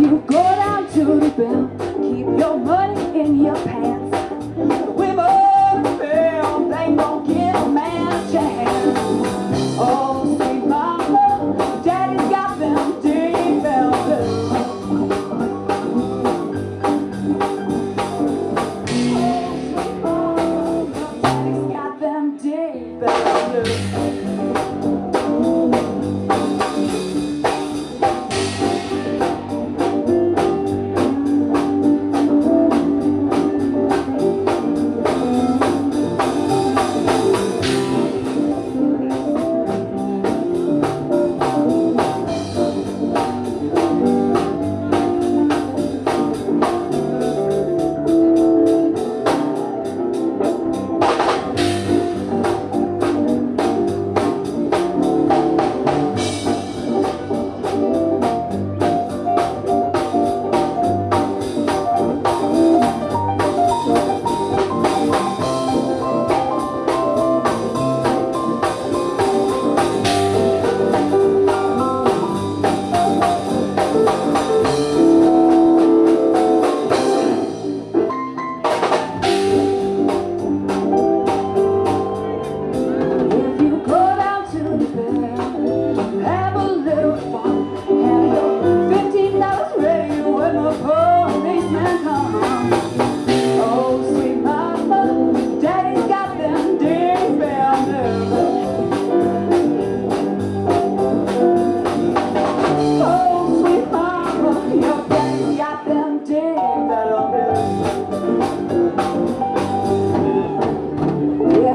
you go down to the bell.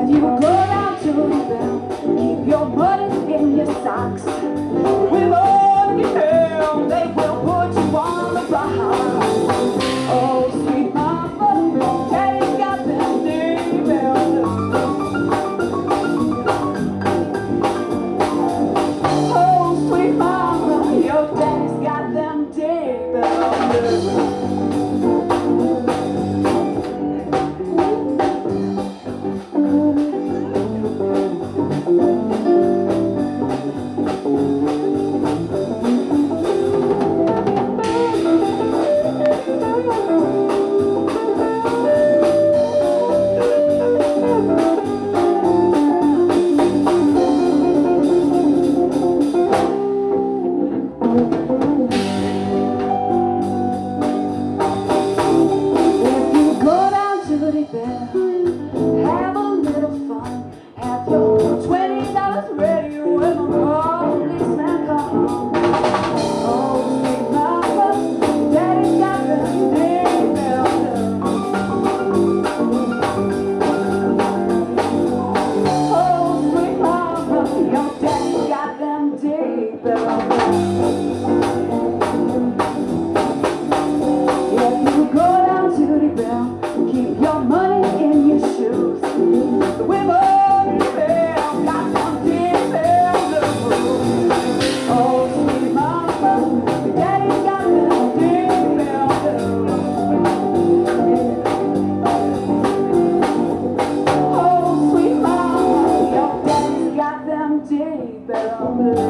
you go down to the keep your money in your socks. With they will put you on the block. Oh, sweet mama, daddy got them. Oh, sweet mama, your daddy's got them. day that I'll move.